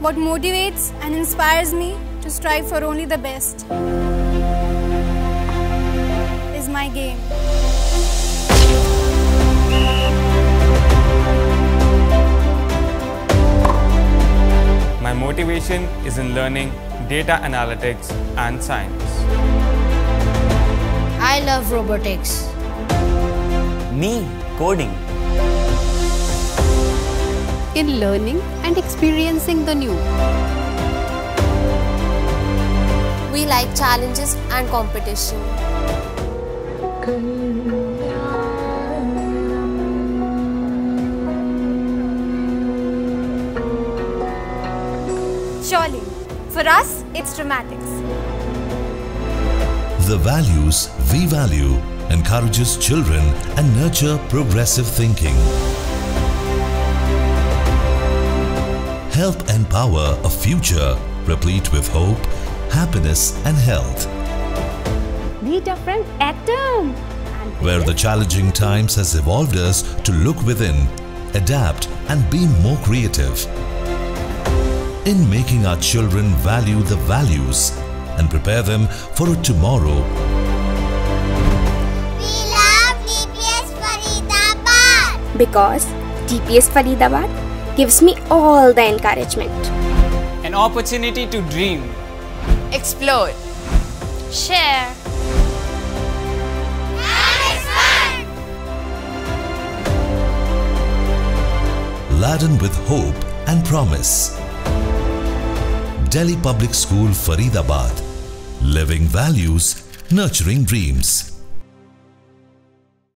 what motivates and inspires me to strive for only the best is my game. My motivation is in learning data analytics and science. I love robotics. Me, coding. In learning and experiencing the new. We like challenges and competition. Surely, for us, it's dramatics. The values we value encourages children and nurture progressive thinking. Help empower a future replete with hope, happiness and health. Meet a friend Atom. Where the challenging times has evolved us to look within, adapt and be more creative. In making our children value the values and prepare them for a tomorrow We love DPS Faridabad. because DPS Faridabad gives me all the encouragement. An opportunity to dream. Explore. Share. And it's laden with hope and promise. Delhi Public School Faridabad. Living values, nurturing dreams.